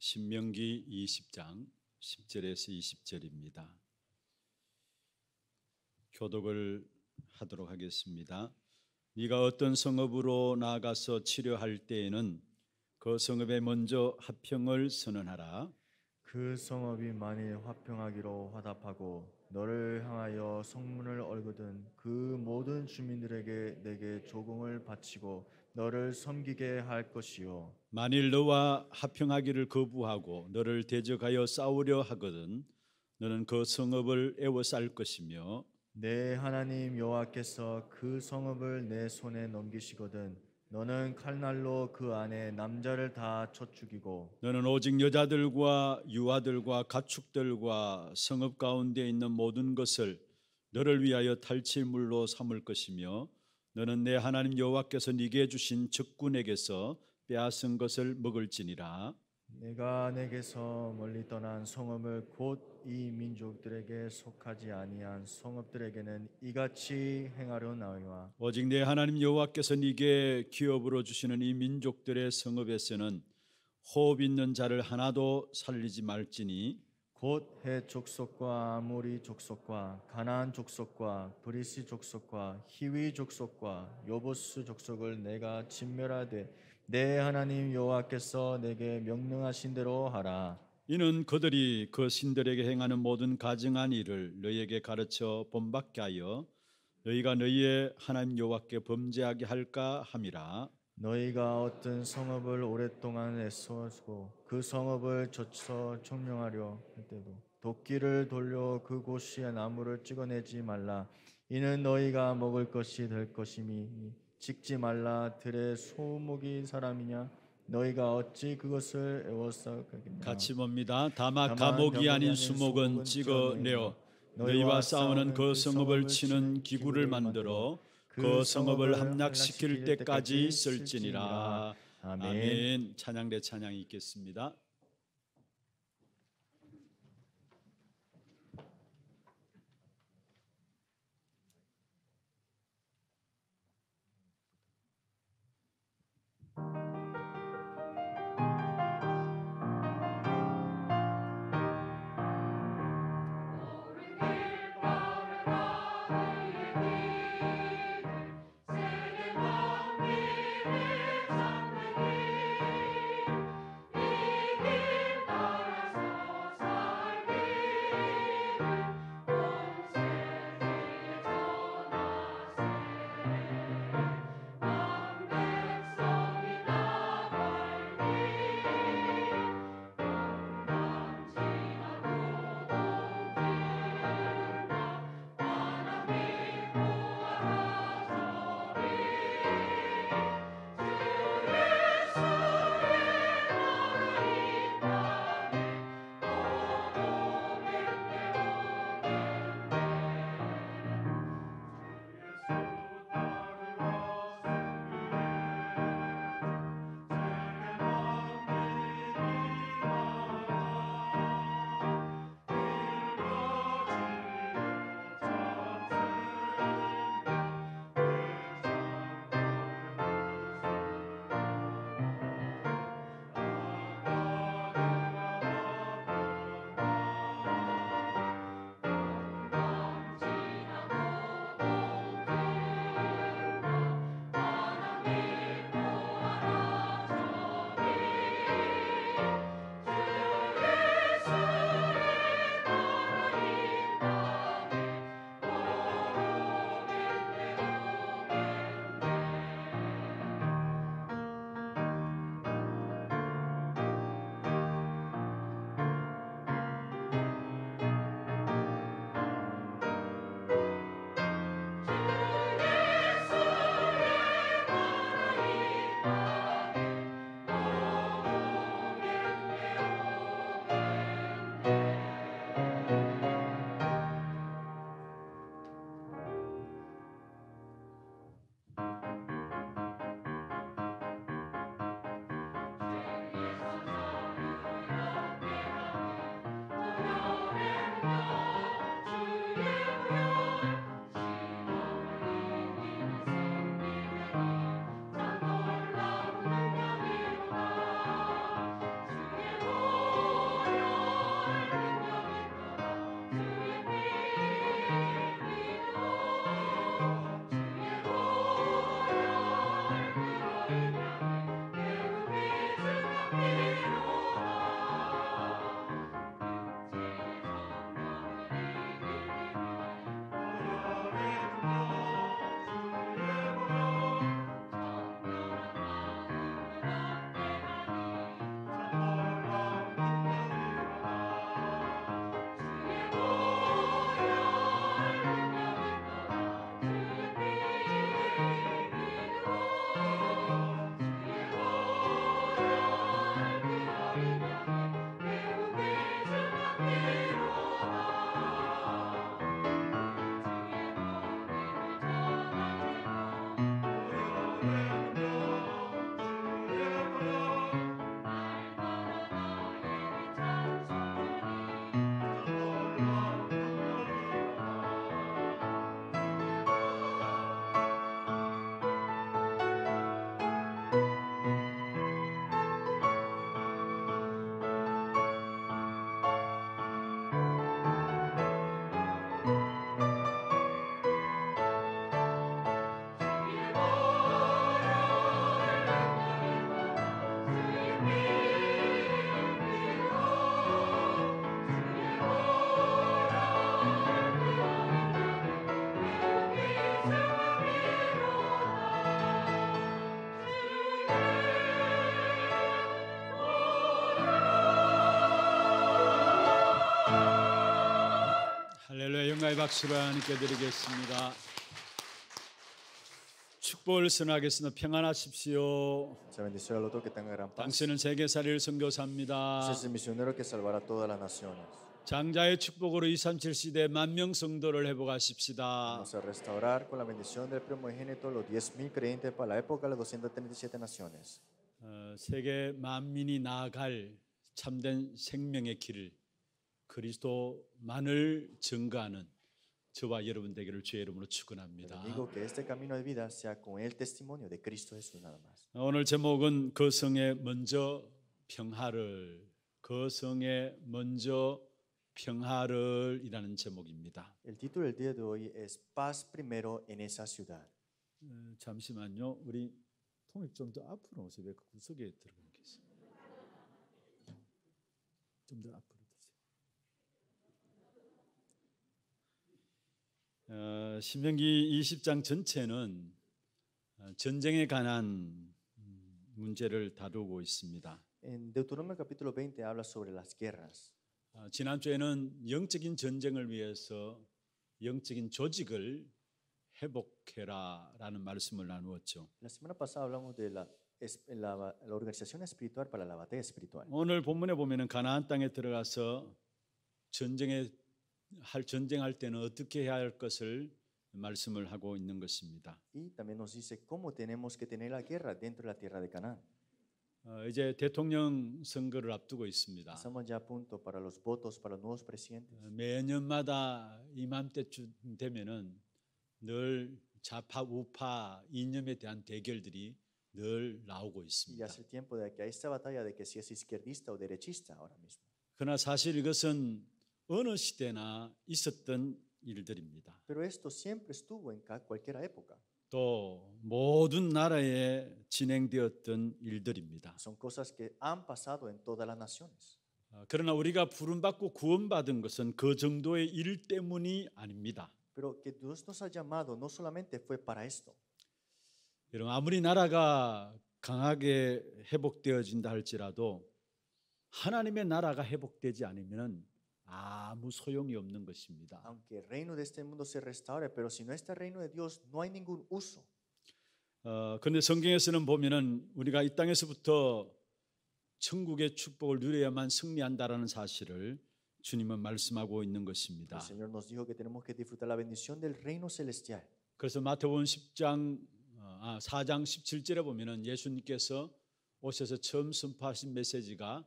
신명기 20장 10절에서 20절입니다. 교독을 하도록 하겠습니다. 네가 어떤 성읍으로 나가서 치료할 때에는 그 성읍에 먼저 화평을 선언하라. 그 성읍이 만일 화평하기로 화답하고 너를 향하여 성문을 얼거든 그 모든 주민들에게 내게 조공을 바치고 너를 섬기게 할 것이요. 만일 너와 화평하기를 거부하고 너를 대적하여 싸우려 하거든 너는 그 성읍을 애워쌀 것이며 내 하나님 여호와께서 그 성읍을 내 손에 넘기시거든 너는 칼날로 그 안에 남자를 다 쳐 죽이고 너는 오직 여자들과 유아들과 가축들과 성읍 가운데 있는 모든 것을 너를 위하여 탈취물로 삼을 것이며 너는 내 하나님 여호와께서 네게 주신 적군에게서 빼앗은 것을 먹을지니라. 내가 내게서 멀리 떠난 성읍을 곧 이 민족들에게 속하지 아니한 성읍들에게는 이같이 행하려 나와. 오직 내 하나님 여호와께서 네게 기업으로 주시는 이 민족들의 성읍에서는 호흡 있는 자를 하나도 살리지 말지니 곧 해 족속과 아모리 족속과 가나안 족속과 브리시 족속과 히위 족속과 요보스 족속을 내가 진멸하되 내 하나님 여호와께서 내게 명령하신 대로 하라. 이는 그들이 그 신들에게 행하는 모든 가증한 일을 너희에게 가르쳐 본받게 하여 너희가 너희의 하나님 여호와께 범죄하게 할까 함이라 너희가 어떤 성읍을 오랫동안 애써주고 그 성읍을 젖혀 청명하려 할 때도 도끼를 돌려 그곳의 나무를 찍어내지 말라. 이는 너희가 먹을 것이 될 것이니 찍지 말라. 들의 소목이 사람이냐? 너희가 어찌 그것을 애워싸겠냐? 같이 봅니다. 다만 감옥이 아닌 수목은 찍어내어 찍어내어. 너희와 싸우는 그 성읍을 치는 기구를 만들어 그 성읍을 함락시킬 때까지 쓸지니라. 아멘. 아멘. 찬양대 찬양이 있겠습니다. 영광의 박수를 하나님께 드리겠습니다. 축복을 선하겠습니다. 평안하십시오. 당신은 세계살이를 선교사입니다. 장자의 축복으로 237 시대 만명 성도를 회복하십시다. Vamos a restaurar con la bendición del primogénito los 10.000 creyentes para la época de las 237 naciones. 어, 세계 만민이 나아갈 참된 생명의 길을 그리스도만을 증거하는 저와 여러분 되기를 주의 이름으로 축원합니다. Digo que este camino de vida sea con el testimonio de Cristo Jesús nada más. 오늘 제목은 그 성에 먼저 평화를 그 성에 먼저 평화를이라는 제목입니다. El título del día de hoy es Paz primero en esa ciudad. 어, 잠시만요. 우리 통역 좀 더 앞으로 오세요. 왜그 구석에 들어가 계세요? 좀더 앞으로 드세요. 어, 신명기 20장 전체는 어, 전쟁에 관한 음, 문제를 다루고 있습니다. En Deuteronomio capítulo 20 habla sobre las guerras. 어, 지난주에는 영적인 전쟁을 위해서 영적인 조직을 회복해라라는 말씀을 나누었죠. La semana pasada hablamos de la, la, la organización espiritual para la batalla espiritual. 오늘 본문에 보면은 가나안 땅에 들어가서 전쟁에 할 전쟁할 때는 어떻게 해야 할 것을 말씀을 하고 있는 것입니다. Y también nos dice cómo tenemos que tener la guerra dentro de la tierra de Canaán. 어, 이제 대통령 선거를 앞두고 있습니다. Estamos ya a punto para los votos para los nuevos presidentes. 어, 매년마다 이맘때쯤 되면은 늘 좌파 우파 이념에 대한 대결들이 늘 나오고 Y 있습니다. hace tiempo de que hay esta batalla de que si es izquierdista o derechista ahora mismo. 그러나 사실 이것은 어느 시대나 있었던 일들입니다. Pero esto siempre estuvo en cualquier época. 또 모든 나라에 진행되었던 일들입니다. Son cosas que han pasado en todas las naciones. 어, 그러나 우리가 부름받고 구원받은 것은 그 정도의 일 때문이 아닙니다. Pero que Dios nos ha llamado no solamente fue para esto. 여러분 아무리 나라가 강하게 회복되어진다 할지라도 하나님의 나라가 회복되지 않으면 아무 소용이 없는 것입니다. Aunque el reino de este mundo se restaure, pero si no está el reino de Dios, no hay ningún uso. 어, 그런데 성경에서는 보면은 우리가 이 땅에서부터 천국의 축복을 누려야만 승리한다라는 사실을 주님은 말씀하고 있는 것입니다. El Señor nos dijo que tenemos que disfrutar la bendición del reino celestial. 그래서 마태복음 10장 어, 아, 4장 17절에 보면은 예수님께서 오셔서 처음 선포하신 메시지가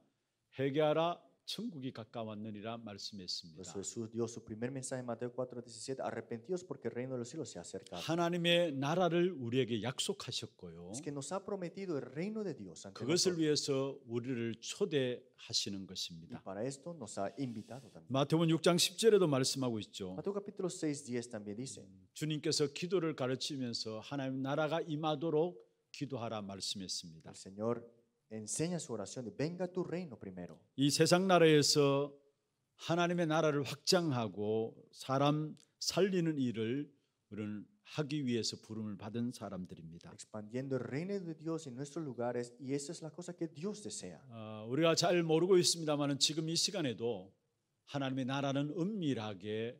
회개하라 천국이 가까웠느니라 말씀했습니다. Por eso Jesús dio su primer mensaje en Mateo 4:17, arrepentidos porque el reino de los cielos se ha acercado. 하나님의 나라를 우리에게 약속하셨고요. Es que nos ha prometido el reino de Dios 그것을 nosotros. 위해서 우리를 초대하시는 것입니다. para esto nos ha invitado también. 마태복음 6장 10절에도 말씀하고 있죠. Mateo capítulo 6, 10 también dice, 주님께서 기도를 가르치면서 하나님 나라가 임하도록 기도하라 말씀했습니다. el Señor enseña su oración de venga tu reino primero. 이 세상 나라에서 하나님의 나라를 확장하고 사람 살리는 일을 우리는 하기 위해서 부름을 받은 사람들입니다. expandiendo el reino de Dios en nuestros lugares y esa es la cosa que Dios desea. 어, 우리가 잘 모르고 있습니다만은 지금 이 시간에도 하나님의 나라는 은밀하게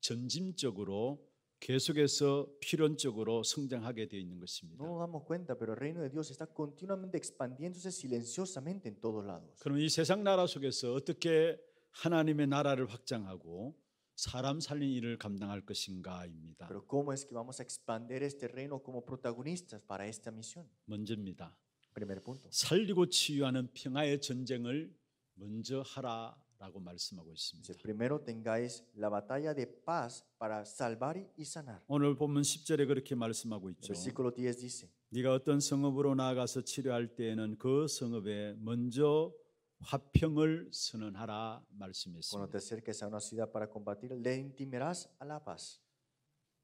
전짐적으로 계속해서 필연적으로 성장하게 되어 있는 것입니다. No nos damos cuenta, pero el reino de Dios está continuamente expandiéndose silenciosamente en todos lados. 그럼 이 세상 나라 속에서 어떻게 하나님의 나라를 확장하고 사람 살린 일을 감당할 것인가입니다. Pero ¿cómo es que vamos a expandir este reino como protagonistas para esta misión? 먼저입니다. Primer punto. 살리고 치유하는 평화의 전쟁을 먼저 하라 라고 말씀하고 있습니다. primero tengáis la batalla de paz para salvar y sanar. 오늘 보면 10절에 그렇게 말씀하고 있죠. versículo 10 dice, 네가 어떤 성읍으로 나아가서 치료할 때에는 그 성읍에 먼저 화평을 선언하라 말씀했습니다. te acerques a una ciudad para combatir, le intimarás a la paz.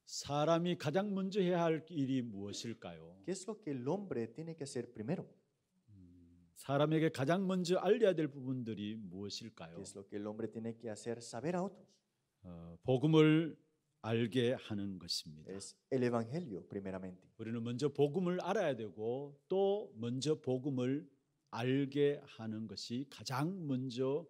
사람이 가장 먼저 해야 할 일이 무엇일까요? ¿Qué es lo que el hombre tiene que hacer primero? 사람에게 가장 먼저 알려야 될 부분들이 ¿Qué 무엇일까요? es lo que el hombre tiene que hacer saber a otros? 어, 복음을 알게 하는 것입니다. 우리는 먼저 복음을 알아야 되고 또 먼저 복음을 알게 하는 것이 가장 먼저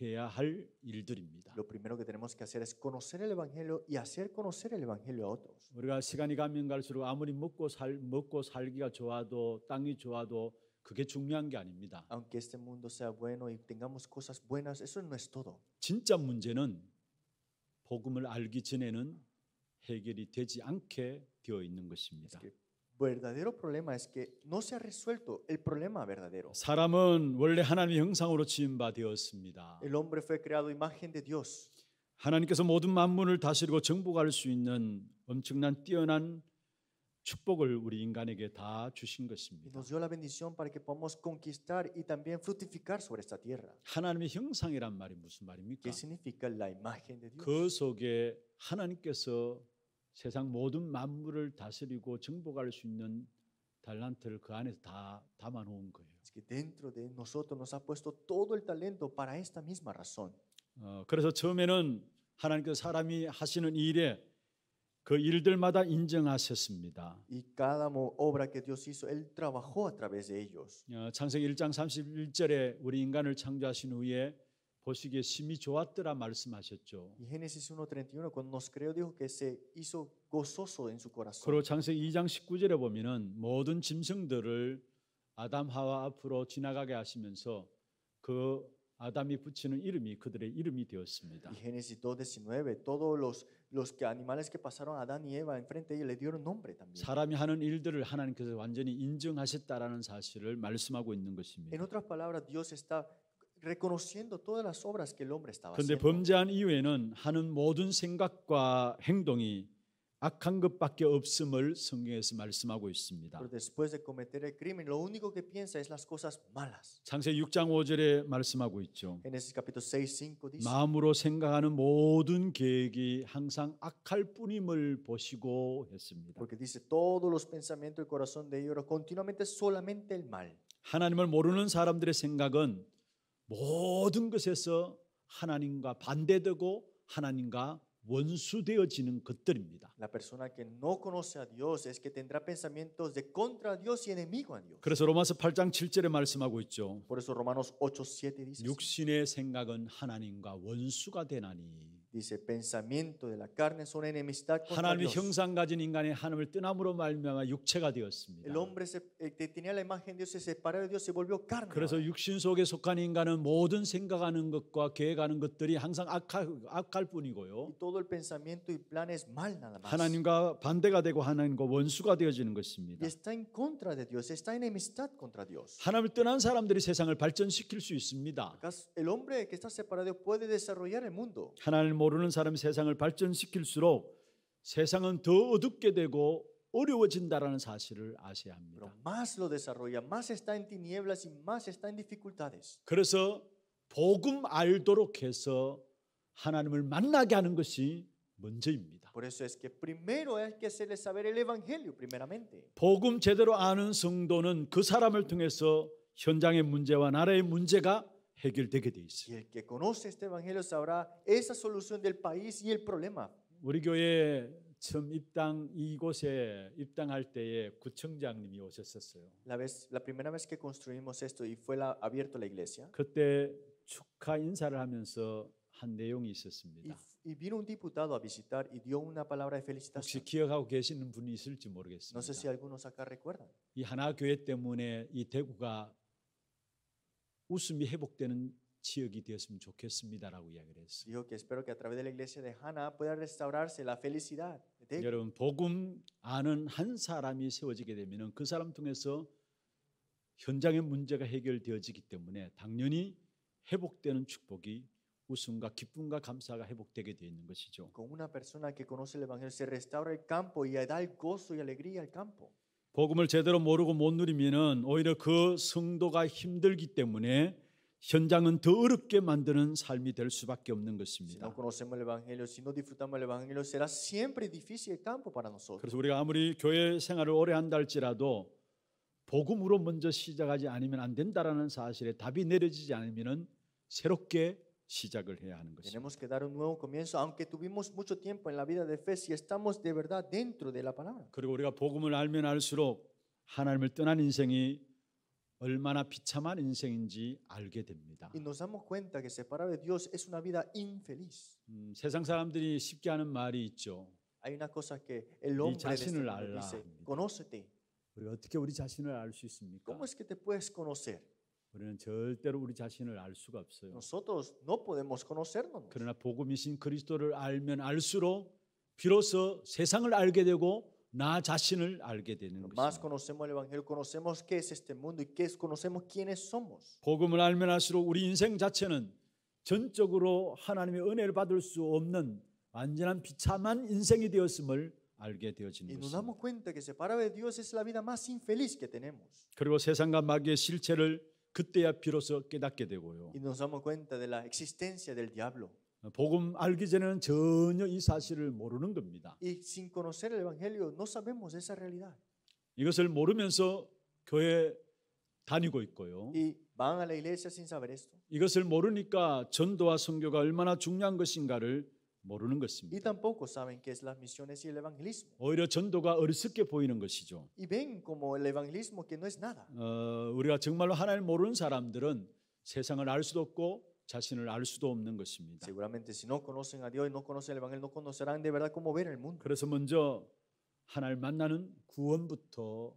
해야 할 일들입니다. Lo primero que tenemos que hacer es conocer el Evangelio y hacer conocer el Evangelio a otros. 우리가 시간이 가면 갈수록 아무리 먹고 살 먹고 살기가 좋아도 땅이 좋아도 그게 중요한 게 아닙니다. Aunque este mundo sea bueno y tengamos cosas buenas, eso no es todo. 진짜 문제는 복음을 알기 전에는 해결이 되지 않게 되어 있는 것입니다. Verdadero problema es que no se ha resuelto el problema verdadero. 사람은 원래 하나님의 형상으로 지은 바 되었습니다. El hombre fue creado imagen de Dios. 하나님께서 모든 만물을 다스리고 정복할 수 있는 엄청난 뛰어난 축복을 우리 인간에게 다 주신 것입니다. nos dio la bendición para que podamos conquistar y también fructificar sobre esta tierra. 하나님의 형상이란 말이 무슨 말입니까? ¿Qué significa la imagen de Dios? 그 속에 하나님께서 세상 모든 만물을 다스리고 정복할 수 있는 달란트를 그 안에서 다 담아 놓은 거예요. Es que dentro de nosotros nos ha puesto todo el talento para esta misma razón. 어, 그래서 처음에는 하나님께서 사람이 하시는 일에 그 일들마다 인정하셨습니다. Y cada mo- obra que Dios hizo, Él trabajó a través de ellos. 어, 창세기 1장 31절에 우리 인간을 창조하신 후에 보시기에 심히 좋았더라 말씀하셨죠. Y Génesis 1.31, cuando nos creó, dijo que se hizo gozoso en su corazón. 그리고 창세기 2장 19절에 보면은 모든 짐승들을 아담 하와 앞으로 지나가게 하시면서 그 아담이 붙이는 이름이 그들의 이름이 되었습니다. Y Génesis 2.19, todos los, los que, animales que pasaron Adán y Eva enfrente ellos le dieron nombre también. 사람이 하는 일들을 하나님께서 완전히 인정하셨다라는 사실을 말씀하고 있는 En 것입니다. otras palabras, Dios está reconociendo todas las obras que el hombre estaba 그런데 haciendo. 범죄한 이후에는 하는 모든 생각과 행동이 악한 것밖에 없음을 성경에서 말씀하고 있습니다. 창세기 6장 5절에 말씀하고 있죠. Génesis capítulo 6, 5 dice, 마음으로 생각하는 모든 계획이 항상 악할 뿐임을 보시고 했습니다. 하나님을 모르는 사람들의 생각은 모든 것에서 하나님과 반대되고 하나님과 원수되어지는 것들입니다. La persona que no conoce a Dios es que tendrá pensamientos de contra Dios y enemigo a Dios. 그래서 로마서 8장 7절에 말씀하고 있죠. Por eso Romanos 8, 7 dice. 육신의 생각은 하나님과 원수가 되나니 dice, pensamiento de la carne son enemistad contra 하나님의 Dios. 형상 가진 인간이 하나님을 떠남으로 말미암아 육체가 되었습니다. El hombre se- el que tenía la imagen de Dios se separó de Dios, se volvió carne. 그래서 육신 속에 속한 인간은 모든 생각하는 것과 계획하는 것들이 항상 악할, 악할 뿐이고요. todo el pensamiento y plan es mal nada más. 하나님과 반대가 되고 하나님과 원수가 되어지는 것입니다. está en contra de Dios, está en enemistad contra Dios. 하나님을 떠난 사람들이 세상을 발전시킬 수 있습니다. ¿Acaso El hombre que está separado de Dios puede desarrollar el mundo. 하나님을 모르는 사람이 세상을 발전시킬수록 세상은 더 어둡게 되고 어려워진다라는 사실을 아셔야 합니다. más lo desarrolla, más está en tinieblas y más está en dificultades. 그래서 복음 알도록 해서 하나님을 만나게 하는 것이 먼저입니다. Por eso es que primero hay que hacerle saber el Evangelio, primeramente. 복음 제대로 아는 성도는 그 사람을 통해서 현장의 문제와 나라의 문제가 해결되게 돼 Y 있어요. el que conoce este Evangelio sabrá esa solución del país y el problema. 우리 교회 처음 입당 이곳에 입당할 때에 구청장님이 오셨었어요. La, vez, la primera vez que construimos esto y fue la, abierto la iglesia, 그때 축하 인사를 하면서 한 내용이 y, 있었습니다. y vino un diputado a visitar y dio una palabra de 혹시 felicitación. 기억하고 계시는 분이 있을지 No sé si 모르겠습니다. algunos acá recuerdan. 이 하나 교회 때문에 이 대구가 웃음이 회복되는 지역이 되었으면 좋겠습니다라고 이야기를 했어요. Dijo que espero que a través de la iglesia de Hannah pueda restaurarse la felicidad. de- 여러분 복음 아는 한 사람이 세워지게 되면은 그 사람 통해서 현장의 문제가 해결되어지기 때문에 당연히 회복되는 축복이 웃음과 기쁨과 감사가 회복되게 되어 있는 것이죠. Con una persona que conoce el Evangelio se restaura el campo y da el gozo y alegría al campo. 복음을 제대로 모르고 못 누리면은 오히려 그 성도가 힘들기 때문에 현장은 더 어렵게 만드는 삶이 될 수밖에 없는 것입니다. 그래서 우리가 아무리 교회 생활을 오래 한다 할지라도 복음으로 먼저 시작하지 않으면 안 된다라는 사실에 답이 내려지지 않으면은 새롭게 시작을 해야 하는 것입니다. Tenemos que dar un nuevo comienzo, aunque tuvimos mucho tiempo en la vida de fe, si estamos de verdad dentro de la palabra. 그리고 우리가 복음을 알면 알수록 하나님을 떠난 인생이 얼마나 비참한 인생인지 알게 됩니다. Y nos damos cuenta que separado de Dios es una vida infeliz. 음, 세상 사람들이 쉽게 하는 말이 있죠. Hay una cosa que el hombre de este mundo dice, conócete. 우리 어떻게 우리 자신을 알 수 있습니까? ¿Cómo es que te puedes conocer? 우리는 절대로 우리 자신을 알 수가 없어요. Nosotros no podemos conocernos. 그러나 복음이신 그리스도를 알면 알수록 비로소 세상을 알게 되고 나 자신을 알게 되는 것입니다. conocemos el Evangelio, conocemos qué es este mundo y qué es, conocemos quiénes somos. 복음을 알면 알수록 우리 인생 자체는 전적으로 하나님의 은혜를 받을 수 없는 완전한 비참한 인생이 되었음을 알게 것입니다. tenemos. 그리고 세상과 마귀의 실체를 그때야 비로소 깨닫게 되고요. Y nos damos cuenta de la existencia del diablo. 복음 알기 전에는 전혀 이 사실을 모르는 겁니다. Y sin conocer el Evangelio no sabemos esa realidad. 이것을 모르면서 교회 다니고 있고요. Y van a la iglesia sin saber esto. 이것을 모르니까 전도와 선교가 얼마나 중요한 것인가를 모르는 것입니다. tampoco saben qué es las misiones y el evangelismo. 오히려 전도가 어리석게 보이는 것이죠. Y ven como el evangelismo que no es nada. 어, 우리가 정말로 하나님을 모르는 사람들은 세상을 알 수도 없고 자신을 알 수도 없는 것입니다. Seguramente si no conocen a Dios no conocen el evangelio, no conocerán de verdad cómo ver el mundo. 그래서 먼저 하나님을 만나는 구원부터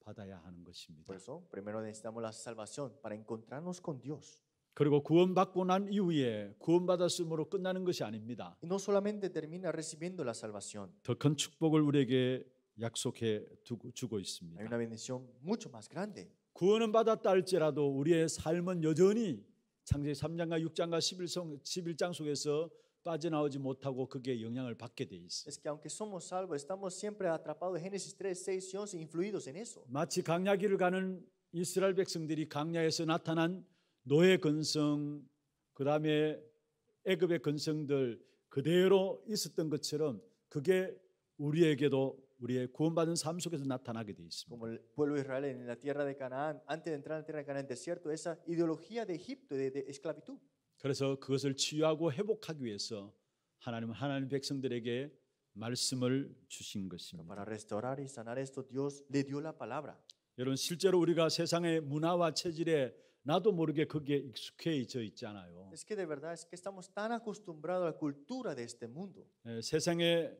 받아야 하는 것입니다. Por eso, primero necesitamos la salvación para encontrarnos con Dios. 그리고 구원받고 난 이후에 구원받았음으로 끝나는 것이 아닙니다. No solamente termina recibiendo la salvación, 더큰 축복을 우리에게 약속해 두고, 주고 hay 있습니다. una bendición mucho más grande. 구원은 받았다 할지라도 우리의 삶은 여전히 창세기 3장과 6장과 11성, 11장 속에서 빠져나오지 못하고 그게 영향을 받게 돼 있어요. Es que aunque somos salvos, estamos siempre atrapados en Génesis 3, 6 y 11, influidos en eso. 마치 강야기를 가는 이스라엘 백성들이 강야에서 나타난 노예 근성, 그 다음에 애굽의 근성들 그대로 있었던 것처럼 그게 우리에게도 우리의 구원받은 삶 속에서 나타나게 돼 있습니다. Como el pueblo de Israel en la tierra de Canaán, antes de entrar en la tierra de Canaán, desierto, esa ideología de Egipto, de, de esclavitud. 그래서 그것을 치유하고 회복하기 위해서 하나님은 하나님 백성들에게 말씀을 주신 것입니다. para restaurar y sanar esto, Dios le dio la palabra. 여러분 실제로 우리가 세상의 문화와 체질에 나도 모르게 거기에 익숙해져 있잖아요. Es que de verdad es que estamos tan acostumbrados a la cultura de este mundo. 예, 세상의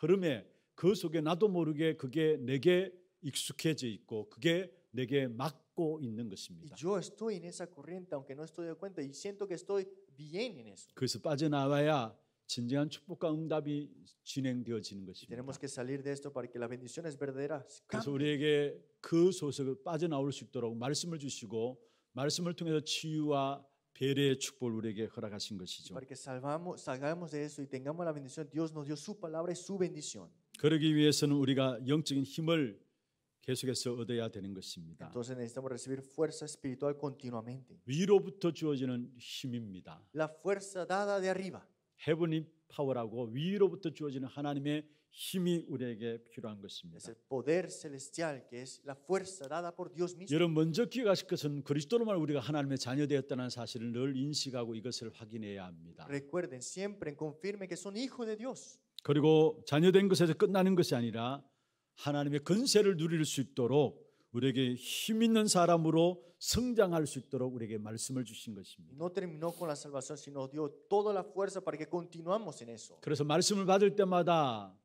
흐름에 그 속에 나도 모르게 그게 내게 익숙해져 있고 그게 내게 맞고 있는 Y 것입니다. yo estoy en esa corriente, aunque no estoy de cuenta, y siento que estoy bien en eso. 그래서 빠져나와야 진정한 축복과 응답이 진행되어지는 Y 것입니다. tenemos que salir de esto para que las bendiciones verdaderas 그래서. 우리에게 그 속에서 빠져나올 수 있도록 말씀을 주시고 말씀을 통해서 치유와 배려의 축복을 우리에게 허락하신 것이죠. Para que salvamos, salgamos de eso y tengamos la bendición. Dios nos dio su palabra y su bendición. 그러기 위해서는 우리가 영적인 힘을 계속해서 얻어야 되는 것입니다. Entonces necesitamos recibir fuerza espiritual continuamente. 위로부터 주어지는 힘입니다. La fuerza dada de arriba. 헤븐이 파워라고 위로부터 주어지는 하나님의 힘이 우리에게 필요한 것입니다. 여러분 먼저 기억하실 것은 그리스도로만 우리가 하나님의 자녀 되었다는 사실을 늘 인식하고 이것을 확인해야 합니다. 그리고 자녀된 것에서 끝나는 것이 아니라 하나님의 건세를 누릴 수 있도록 우리에게 힘 있는 사람으로 성장할 수 있도록 우리에게 말씀을 주신 것입니다. no terminó con la salvación, sino dio toda la fuerza para que continuamos en eso. 그래서 말씀을 받을 때마다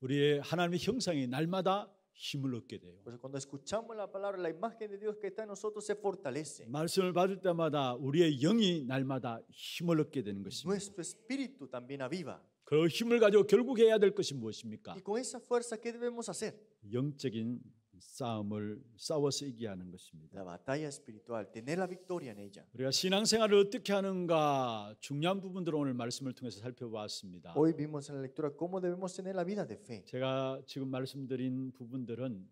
우리의 하나님의 형상이 날마다 힘을 얻게 돼요. Por eso cuando escuchamos la palabra, la imagen de Dios que está en nosotros se fortalece. 말씀을 받을 때마다 우리의 영이 날마다 힘을 얻게 되는 것입니다. Nuestro espíritu también aviva. 그 힘을 가지고 결국 해야 될 것이 무엇입니까? Y con esa fuerza, ¿qué debemos hacer? 영적인 싸움을 싸워서 이기게 하는 것입니다. La batalla espiritual, tener la victoria en ella. 우리가 신앙생활을 어떻게 하는가 중요한 부분들을 오늘 말씀을 통해서 살펴보았습니다. Hoy vimos en la lectura cómo debemos tener la vida de fe. 제가 지금 말씀드린 부분들은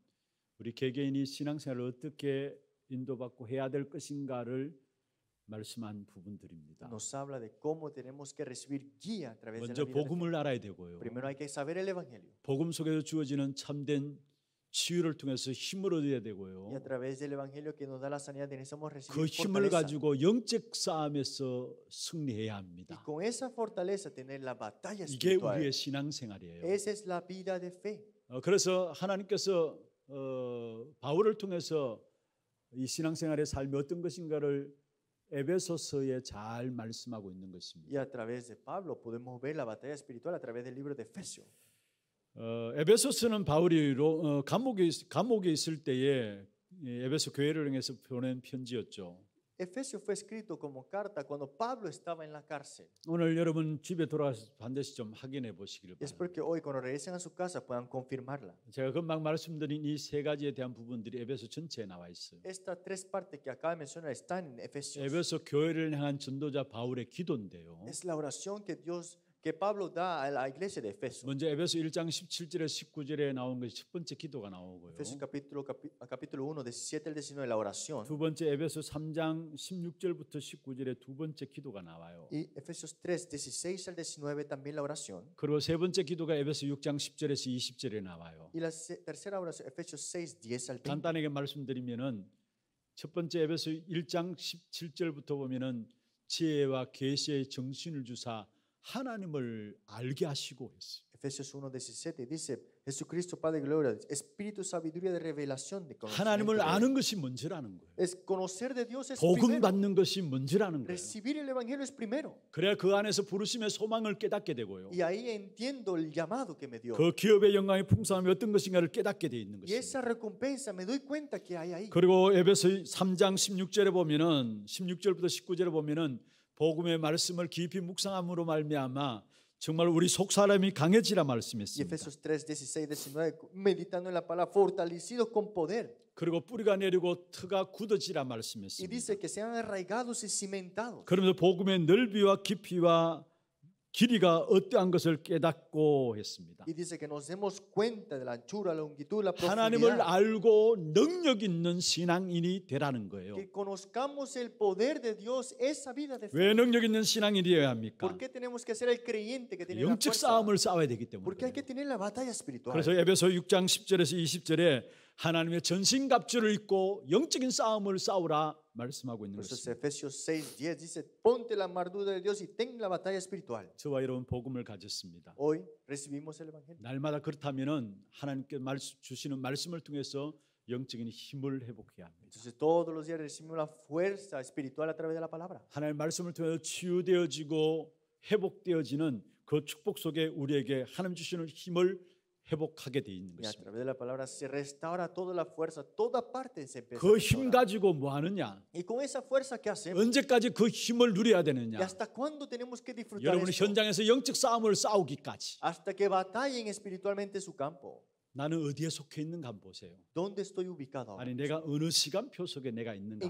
우리 개개인이 신앙생활을 어떻게 인도받고 해야 될 것인가를 말씀한 부분들입니다. Nos habla de cómo tenemos que recibir guía a través de la 먼저 vida fe. 복음을 알아야 되고요. Primero hay que saber el evangelio. 복음 속에서 주어지는 참된 치유를 통해서 힘을 얻어야 되고요. 그 힘을. 가지고 영적 싸움에서 승리해야 합니다. 이게. 우리의 신앙생활이에요. 어, 그래서 하나님께서 어, 바울을 통해서 이 신앙생활의 삶이 어떤 것인가를 에베소서에 잘 말씀하고 있는 것입니다. 어, 에베소서는 바울이 로, 어, 감옥에 있- 감옥에 있을 때에 이 에베소 교회를 향해서 보낸 편지였죠. Efesios fue escrito como carta cuando Pablo estaba en la cárcel. 오늘 여러분 집에 돌아가서 반드시 좀 확인해 es 바랍니다. porque hoy cuando regresen a su casa puedan confirmarla. 제가 금방 말씀드린 이 세 가지에 대한 부분들이 에베소 전체에 나와 있어요. Estas tres partes que acaba de mencionar están en Efesios. 에베소 교회를 향한 전도자 바울의 기도인데요. Es la oración que Dios, que Pablo da a la iglesia de Efesios. 먼저 에베소 1장 17절에 19절에 나온 것이 첫 번째 기도가 나오고요. Efesios capítulo, capítulo 1, 17 al 19, la oración. 두 번째 에베소 3장 16절부터 19절에 두 번째 기도가 나와요. Y Efesios 3, 16 al 19 también la oración. 그리고 세 번째 기도가 에베소 6장 10절에서 20절에 나와요. Y la tercera oración, Efesios 6, 10 al 20. 간단하게 말씀드리면은 첫 번째 에베소 1장 17절부터 보면은 지혜와 계시의 정신을 주사 하나님을 알게 하시고 했어요. Efesios 1, 17 dice, Jesucristo Padre Gloria, Espíritu, sabiduría de revelación de conocimiento. 하나님을. 아는 것이 먼저라는 거예요. Es conocer de Dios es 복음. 받는 것이 먼저라는 거예요. Recibir el Evangelio es primero. 그래야 그 안에서 부르심의 소망을 깨닫게 되고요. Y ahí entiendo el llamado que me dio. 그 기업의 영광의 풍성함이 어떤 것인가를 깨닫게 돼 있는 Y 것입니다. esa recompensa me doy cuenta que hay ahí. 그리고 에베소 3장 16절에 보면은 16절부터 19절에 보면은 복음의 말씀을 깊이 묵상함으로 말미암아 정말 우리 속 사람이 강해지라 말씀했습니다. Efesios 3, 16, 19, meditando en la palabra, fortalecidos con poder. 그리고 뿌리가 내리고 트가 굳어지라 말씀했습니다. dice que sean arraigados y cimentados. 그러면서 복음의 넓이와 깊이와 길이가 어떠한 것을 깨닫고 했습니다. Y dice que nos demos cuenta de la anchura, la longitud, la 하나님을. 알고 능력 있는 신앙인이 되라는 거예요. Que conozcamos el poder de Dios, esa vida de fe. 왜 능력 있는 신앙인이 되어야 합니까? ¿Por qué tenemos que ser el creyente que tiene la 영적? 싸움을 싸워야 되기 때문에. Porque hay que tener la batalla espiritual. 그래서 에베소 6장 10절에서 20절에 하나님의 전신갑주를 입고 영적인 싸움을 싸우라 말씀하고 있는 것입니다. Efesios 6, 10 dice, ponte la armadura de Dios y ten la batalla espiritual. 저와 여러분 복음을 가졌습니다. 날마다 그렇다면은 하나님께 말, 주시는 말씀을 통해서 영적인 힘을 회복해야 합니다. Entonces todos los días recibimos la fuerza espiritual a través de la palabra. 하나님 말씀을 통해서 치유되어지고 회복되어지는 그 축복 속에 우리에게 하나님 주시는 힘을 회복하게 돼 있는 것입니다. 그 힘. 가지고 뭐 하느냐? 언제까지 그 힘을 누려야 ¿y 되느냐? esto? 현장에서 영적 싸움을 싸우기까지. 나는 어디에 속해 있는가 보세요. 아니 내가 어느 시간표 속에 내가 있는가.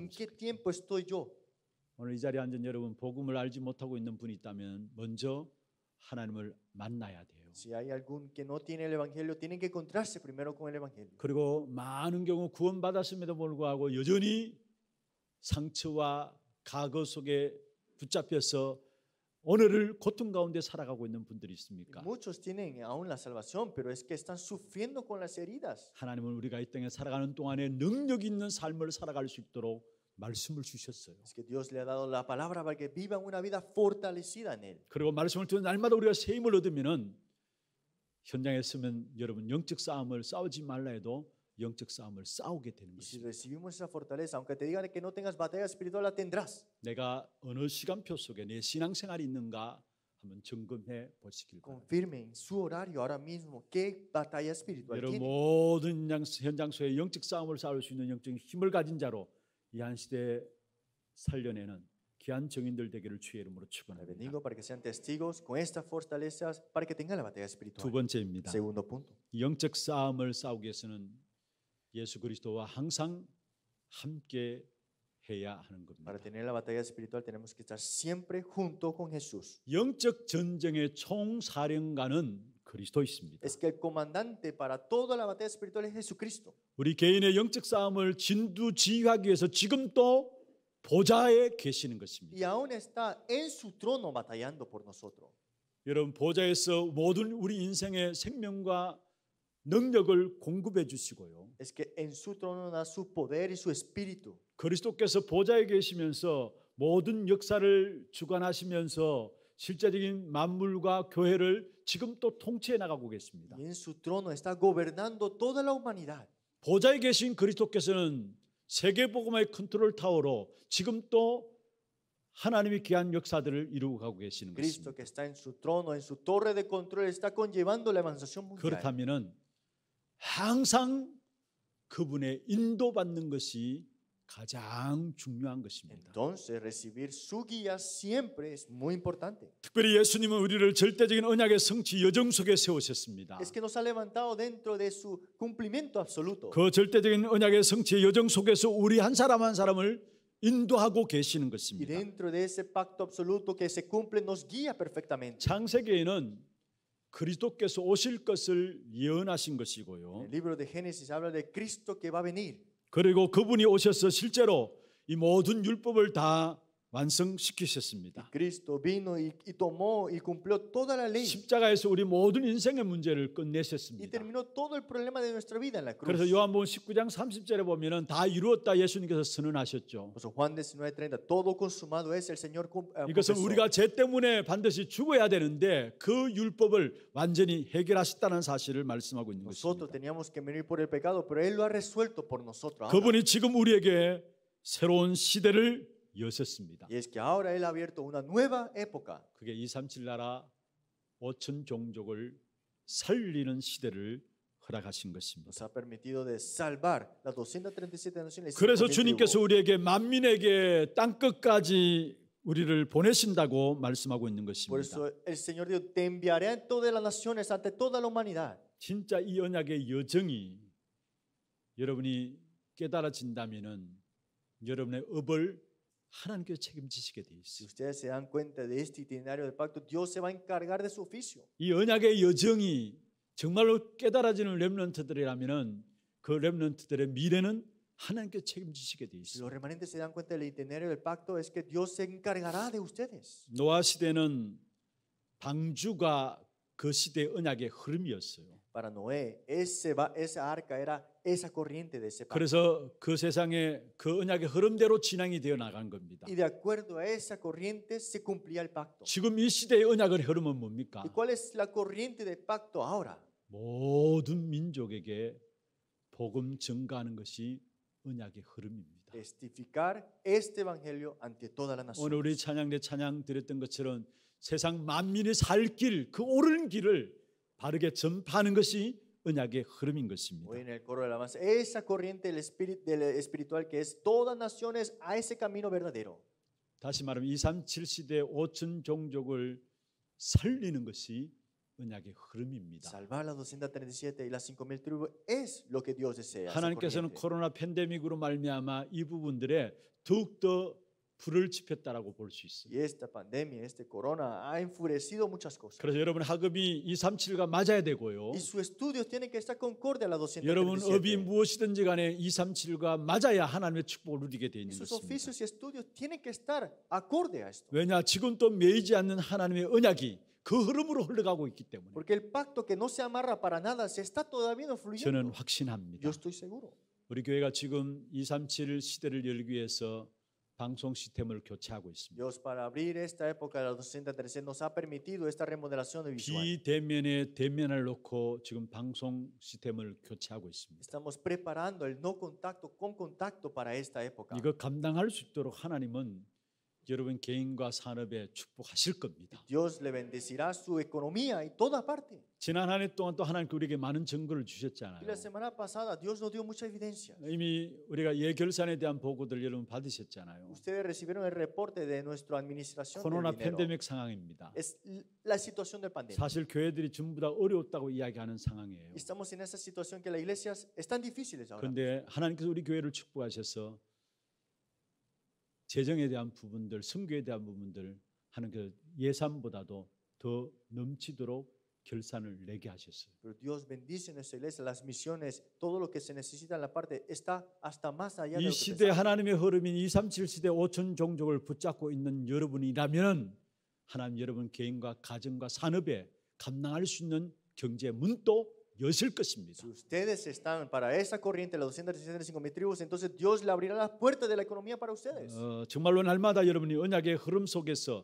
오늘 이 자리에 앉은 여러분 복음을 알지 못하고 있는 분이 있다면 먼저 하나님을 만나야 돼요. Si hay algún que no tiene el Evangelio, tienen que encontrarse primero con el Evangelio. 그리고 많은 경우 구원받았음에도 불구하고 여전히 상처와 과거 속에 붙잡혀서 오늘을 고통 가운데 살아가고 있는 분들이 있습니까? Muchos tienen aún la salvación, pero es que están sufriendo con las heridas. 하나님은 우리가 이 땅에 살아가는 동안에 능력 있는 삶을 살아갈 수 있도록 말씀을 주셨어요. Es que Dios le ha dado la palabra para que vivan una vida fortalecida en Él. 그리고 말씀을 통해 날마다 우리가 새 힘을 얻으면은 현장에 서면 여러분 영적 싸움을 싸우지 말라 해도 영적 싸움을 싸우게 되는 것입니다. 내가 어느 시간표 속에 내 신앙생활이 있는가 한번 점검해 보시길 바랍니다. 여러분. 모든 현장, 현장 속에 영적 싸움을 싸울 수 있는 영적인 힘을 가진 자로 이 한 시대 살려내는 귀한 정인들 되기를 주의 이름으로 축원합니다. bendigo para que sean testigos con estas fortalezas para que tengan la batalla 두. 번째입니다. Segundo punto. 영적 싸움을 싸우기 위해서는 예수 그리스도와 항상 함께 해야 하는 겁니다. Para tener la batalla espiritual tenemos que estar siempre junto con Jesús. 영적 전쟁의 총사령관은 그리스도 있습니다. Es que el comandante para toda la batalla espiritual es Jesucristo. 우리 개인의 영적 싸움을 진두 지휘하기 위해서 지금 또 보좌에 계시는 것입니다. Y aún está en su trono batallando por nosotros. 여러분 보좌에서 모든 우리 인생의 생명과 능력을 공급해 주시고요. Es que en su trono da su poder y su espíritu. 그리스도께서 보좌에 계시면서 모든 역사를 주관하시면서 실제적인 만물과 교회를 지금 또 통치해 나가고 계십니다. En su trono está gobernando toda la humanidad. 보좌에 계신 그리스도께서는 세계복음화의 컨트롤 타워로 지금 또 하나님의 귀한 역사들을 이루고 가고 계시는 것입니다. 그렇다면은 항상 그분의 인도받는 것이 가장 중요한 것입니다. Entonces, recibir su guía siempre es muy importante. 특별히 예수님은 우리를 절대적인 언약의 성취 여정 속에 세우셨습니다. Es que nos ha levantado dentro de su cumplimiento absoluto. 그 절대적인 언약의 성취 여정 속에서 우리 한 사람 한 사람을 인도하고 계시는 것입니다. dentro de ese pacto absoluto que se cumple, nos guía perfectamente. 창세기에는 그리스도께서 오실 것을 예언하신 것이고요. El libro de Génesis habla de Cristo que va a venir. 그리고 그분이 오셔서 실제로 이 모든 율법을 다 완성시키셨습니다. Cristo vino y, y tomó y cumplió toda la ley 십자가에서 우리 모든 인생의 문제를 y 끝내셨습니다. terminó todo el problema de nuestra vida en la cruz. 그래서 요한복음 19장 30절에 보면은 다 이루었다 예수님께서 선언하셨죠. Por eso Juan 19:30, todo consumado es, el Señor eh, 이것은. 우리가 죄 때문에 반드시 죽어야 되는데 그 율법을 완전히 해결하셨다는 사실을 말씀하고 있는 Nosotros 것입니다. teníamos que morir por el pecado, pero Él lo ha resuelto por nosotros. 그분이 지금 우리에게 새로운 시대를 여셨습니다. Y es que ahora Él ha abierto una nueva época. 그게 237 나라 5천 종족을 살리는 시대를 허락하신 것입니다. Nos ha permitido de salvar las 237 naciones. y 그래서 5,000 주님께서. 우리에게 만민에게 땅 끝까지 우리를 보내신다고 말씀하고 있는 것입니다. eso el Señor dijo, te enviaré a todas las naciones, ante toda la humanidad. 진짜 이 언약의 여정이 여러분이 깨달아진다면은 여러분의 업을 하나님께서 책임지시게 돼 Si 있어요. ustedes se dan cuenta de este itinerario del pacto, Dios se va a encargar de su oficio. 이 언약의 여정이 정말로 깨달아지는 렘넌트들이라면은 그 렘넌트들의 미래는 하나님께서 책임지시게 돼 Si 있어요. los remanentes se dan cuenta del itinerario del pacto, es que Dios se encargará de ustedes. 노아 시대는 방주가 그 시대의 언약의 흐름이었어요. Para Noé, ese esa arca era esa corriente de ese pacto. 그래서 그 세상에 그 언약의 흐름대로 진행이 되어 나간 겁니다. Y de acuerdo a esa corriente se cumplía el pacto. 지금 이 시대의 언약의 흐름은 뭡니까? ¿Y cuál es la corriente del pacto ahora? 모든 민족에게 복음 증가하는 것이 언약의 흐름입니다. Testificar este evangelio ante toda la nación. 오늘 우리 찬양 대 찬양 드렸던 것처럼 세상 만민이 살 길, 그 옳은 길을 바르게 전파하는 것이 언약의 흐름인 것입니다. Hoy en el coro de alabanza, esa corriente del, espíritu, del espiritual que es todas naciones a ese camino verdadero. 다시 말하면 237 시대 5천 종족을 살리는 것이 언약의 흐름입니다. Salvar las 237 y las 5000 tribus es lo que Dios desea. esa 하나님께서는. 코로나 팬데믹으로 말미암아 이 부분들에 더욱 더 불을 지폈다라고 볼 수 있어요. Y esta pandemia, este corona, ha enfurecido muchas cosas. 그래서 여러분 학업이 237과 맞아야 되고요. Y sus estudios tienen que estar concorde a las 여러분 업이 237. 무엇이든지 간에 237과 맞아야 하나님의 축복을 누리게 되어 있는 sus 것입니다. oficios y estudios tienen que estar acorde a esto. 왜냐 지금 또 매이지 않는 하나님의 언약이 그 흐름으로 흘러가고 있기 때문에 Porque el pacto que no se amarra para nada se está todavía 저는. 확신합니다. Yo estoy seguro. 우리 교회가 지금 237 시대를 열기 위해서 방송 시스템을 교체하고 있습니다. Dios, para abrir esta época de la 213, nos ha permitido esta remodelación de visual. 비대면에 대면을 놓고 지금 방송 시스템을 교체하고 있습니다. Estamos preparando el no contacto con contacto para esta época. 이거 감당할 수 있도록 하나님은 여러분 개인과 산업에 축복하실 겁니다. Dios le bendecirá su economía y toda parte. 지난 한 해 동안 또 하나님께 우리에게 많은 증거를 주셨잖아요. la semana pasada Dios nos dio mucha evidencia. 이미 우리가 예결산에 대한 보고들 여러분 받으셨잖아요. Ustedes recibieron el reporte de nuestra administración 코로나. 팬데믹 상황입니다. Es la situación del pandemia. 사실 교회들이 전부 다 어려웠다고 이야기하는 상황이에요. Estamos en esa situación que las iglesias están difíciles ahora. 그런데 하나님께서 우리 교회를 축복하셔서 재정에 대한 부분들, 선교에 대한 부분들 하는 그 예산보다도 더 넘치도록 결산을 내게 하셨어요. Pero Dios bendice nuestra iglesia, las misiones, todo lo que se necesita en la parte está hasta más allá de 이 lo que 시대 pensamos. 하나님의 흐름인 237 시대 5천 종족을 붙잡고 있는 여러분이라면 하나님 여러분 개인과 가정과 산업에 감당할 수 있는 경제 문도 여실 것입니다. Si ustedes están para esa corriente, las 265 mil tribus, entonces Dios le abrirá las puertas de la economía para ustedes. 어, 정말로 날마다 여러분이 언약의 흐름 속에서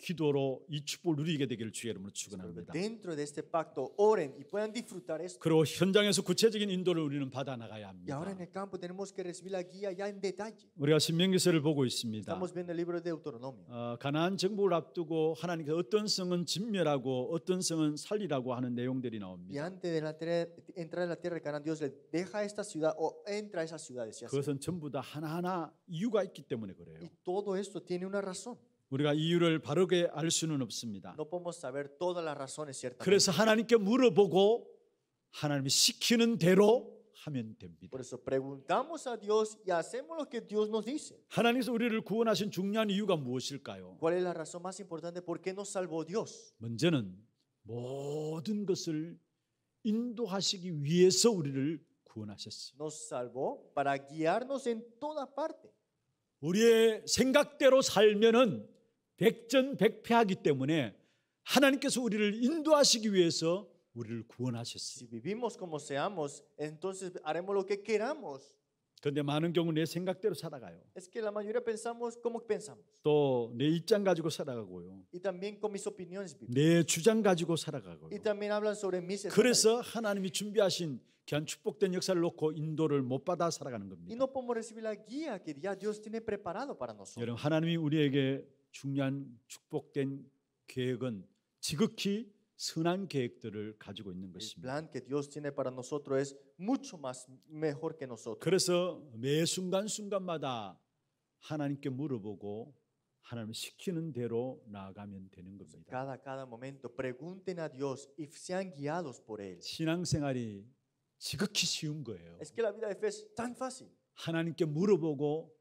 기도로 이 축복을 누리게 되기를 주의 이름으로 축원합니다. dentro de este pacto oren y puedan disfrutar esto. 그리고 현장에서 구체적인 인도를 우리는 받아 나가야 Y ahora en 합니다. el campo tenemos que recibir la guía ya en detalle. 우리가 신명기서를 보고 있습니다. Estamos viendo el libro de Deuteronomio. 어, 가나안 정복을 앞두고 하나님께서 어떤 성은 진멸하고 어떤 성은 살리라고 하는 내용들이 나옵니다. antes de la tierra- entrar en la tierra de Canaán, Dios le deja esta ciudad o entra a esa ciudad. decía así. 그것은 전부 다 하나하나 이유가 있기 때문에 그래요. todo esto tiene una razón. 우리가 이유를 바르게 알 수는 없습니다. 그래서 하나님께 물어보고 하나님이 시키는 대로 하면 됩니다. Por eso preguntamos a Dios y hacemos lo que Dios nos dice. 하나님께서 우리를 구원하신 중요한 이유가 무엇일까요? 먼저는 모든 것을 인도하시기 위해서 우리를 구원하셨어요. 우리의 생각대로 살면은 백전백패하기 때문에 하나님께서 우리를 인도하시기 위해서 우리를 구원하셨어요. Si vivimos como seamos, entonces haremos lo que queramos. 그런데 많은 경우 내 생각대로 살아가요. Es que la mayoría pensamos como pensamos. 또내 입장 가지고 살아가고요. Y también con mis opiniones vivimos. 내 주장 가지고 살아가고요. Y también hablan sobre mis estándares. 그래서 하나님이 준비하신 귀한 축복된 역사를 놓고 인도를 못 받아 살아가는 겁니다. no podemos recibir la guía que ya Dios tiene preparado para nosotros. 여러분 하나님이 우리에게 중요한 축복된 계획은 지극히 선한 계획들을 가지고 있는 것입니다. 그래서 매 순간 순간마다 하나님께 물어보고 하나님 시키는 대로 나아가면 되는 겁니다. Cada, cada momento pregunten a Dios y sean guiados por Él. 신앙생활이 지극히 쉬운 거예요. Es que la vida de fe es tan fácil. 하나님께 물어보고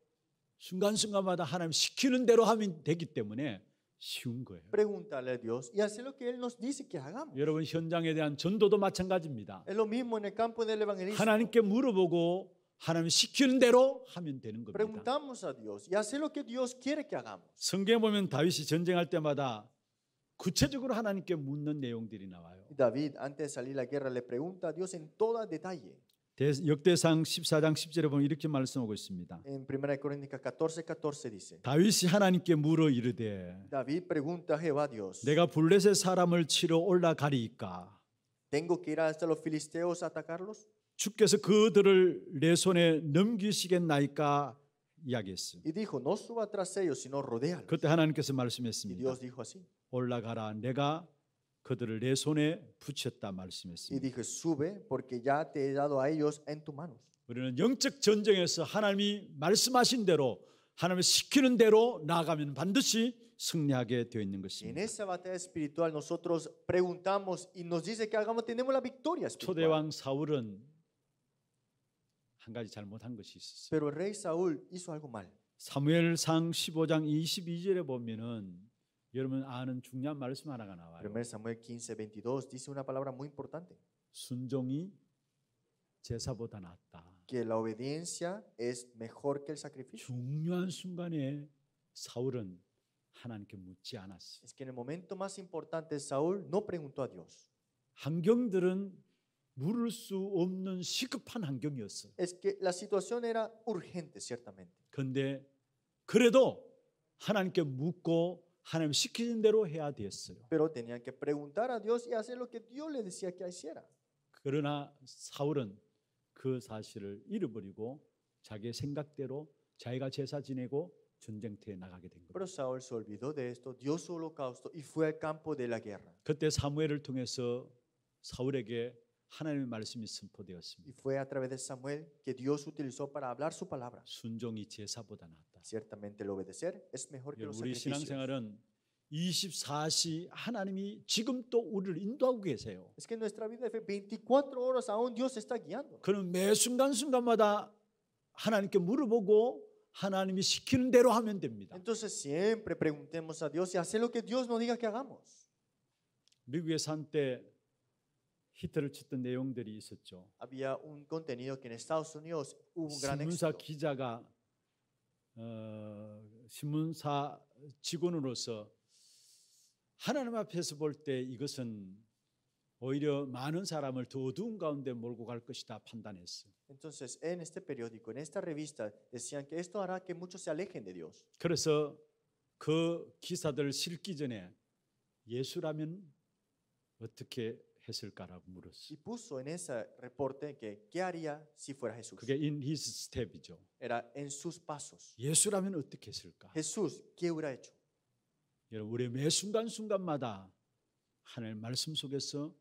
순간순간마다 하나님 시키는 대로 하면 되기 때문에 쉬운 거예요. Preguntarle a Dios y hacer lo que Él nos dice que hagamos. 여러분 현장에 대한 전도도 마찬가지입니다. Es lo mismo en el campo del evangelismo. 하나님께 물어보고 하나님 시키는 대로 하면 되는 겁니다. Preguntamos a Dios y hacer lo que Dios quiere que hagamos. 성경에 보면 다윗이 전쟁할 때마다 구체적으로 하나님께 묻는 내용들이 나와요. Y David, antes de salir a la guerra, le pregunta a Dios en todo detalle. 대- 역대상 14장 10절에 보면 이렇게 말씀하고 있습니다. En 1 Crónica 14, 14 dice, 다윗이 하나님께 물어 이르되 David pregunta a Jehová Dios, 내가 블레셋 사람을 치러 올라가리이까 ¿tengo que ir hasta los filisteos a atacarlos? 주께서 그들을 내 손에 넘기시겠나이까 이야기했습니다. Y dijo, no suba tras ellos, sino rodéalos. 그때 하나님께서 말씀했습니다. Dios dijo así. 올라가라 내가 그들을 내 손에 붙였다 말씀했습니다. dije, sube, porque ya te he dado a ellos en tu manos. 우리는 영적 전쟁에서 하나님이 말씀하신 대로 하나님이 시키는 대로 나아가면 반드시 승리하게 되어 있는 것입니다. esa batalla espiritual nosotros preguntamos y nos dice que hagamos, tenemos la victoria espiritual. 초대왕 사울은 한 가지 잘못한 것이 있었어요. Pero el rey Saúl hizo algo mal. 사무엘상 15장 22절에 보면은 여러분 아는 중요한 말씀 하나가 나와요. 1 Samuel 15, 22 dice una palabra muy importante, 순종이 제사보다 낫다. que la obediencia es mejor que el sacrificio. 중요한 순간에 사울은 하나님께 묻지 않았어요. Es que en el momento más importante Saúl no preguntó a Dios. 환경들은 물을 수 없는 시급한 환경이었어요. Es que la situación era urgente, ciertamente. 그런데 그래도 하나님께 묻고 하나님 시키는 대로 해야 됐어요. Pero tenían que preguntar a Dios y hacer lo que Dios le decía que hiciera. 그러나 사울은 그 사실을 잃어버리고 자기의 생각대로 자기가 제사 지내고 전쟁터에 나가게 된 Pero 겁니다. Saúl se olvidó de esto, dio su holocausto y fue al campo de la guerra. 그때 사무엘을 통해서 사울에게 하나님의 말씀이 Y 선포되었습니다. fue a través de Samuel que Dios utilizó para hablar su palabra. 순종이 제사보다 낫다. Ciertamente el obedecer es mejor que los 우리. 신앙생활은 24시 하나님이 지금 또 우리를 인도하고 계세요. Es que nuestra vida fe, 24 horas aún Dios está guiando. 그는 매 순간 순간마다 하나님께 물어보고 하나님이 시키는 대로 하면 됩니다. Entonces siempre preguntemos a Dios y hacer lo que Dios nos diga que hagamos. 미국에 산 때 히트를 쳤던 내용들이 있었죠. Había un contenido que en Estados Unidos hubo un gran 신문사 éxito. 기자가 어, 신문사 직원으로서 하나님 앞에서 볼 때 이것은 오히려 많은 사람을 더 어두운 가운데 몰고 갈 것이다 판단했어요. Entonces, en este periódico, en esta revista, decían que esto hará que muchos se alejen de Dios. 그래서 그 기사들을 실기 전에 예수라면 어떻게 했을까라고 물었어요. Y puso en ese reporte que qué haría si fuera Jesús. 그게 in his step이죠. Era en sus pasos. 예수라면 어떻게 했을까? Jesús, ¿qué hubiera hecho? 여러분 우리 매 순간 순간마다 하나님 말씀 속에서